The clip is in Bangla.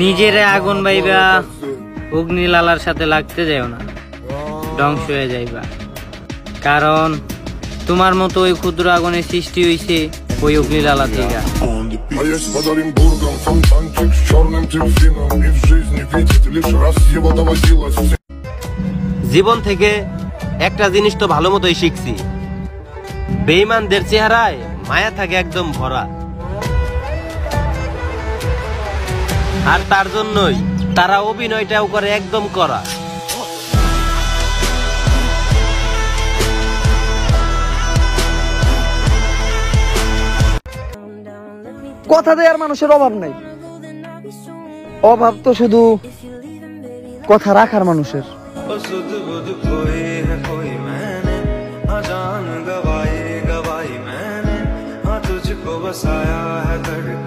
নিজের আগুন বাইবা অগ্নি লালার সাথে লাগতে যাও না ধ্বংস হয়ে যাইবা কারণ তোমার মতো ওই ক্ষুদ্র আগুনের সৃষ্টি হইছে ওই অগ্নি লালা থেকে Поесть под Оренбургом фонтанчик с черным дельфином И в жизни видеть лишь раз его доводилось জীবন থেকে একটা জিনিস তো ভালো মতোই শিখছি বেইমানদের চেহারায় মায়া থাকে একদম ভরা আর তার জন্যই তারা অভিনয়টাও করে একদম করা কথা দেওয়ার মানুষের অভাব নাই অভাব তো শুধু কথা রাখার মানুষের सुध बुध खोई है कोई मैंने हाँ जान गवाई गवाई मैंने हाँ तुझको बसाया है धड़कन